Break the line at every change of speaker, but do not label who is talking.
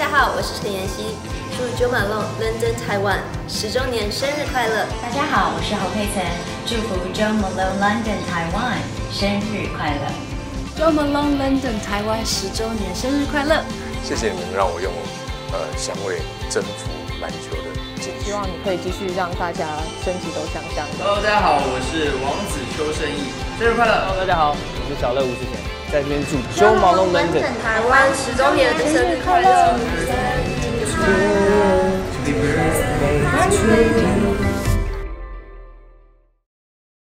好，我是陈妍希，祝 Jo Malone London Taiwan 十周年生日快乐！
大家好，我是侯佩岑，祝福 Jo Malone London Taiwan 生日快乐
！Jo Malone London Taiwan 十周年生日快乐！
谢谢你们让我用呃香味征服篮球的精
希望你可以继续让大家身体都香香的。
Hello，大家好，我是王子邱胜义，生日快乐
！Hello，大家好，我是小乐吴志贤。在这边祝 Jo Malone London
台湾十周年的生日快乐！true.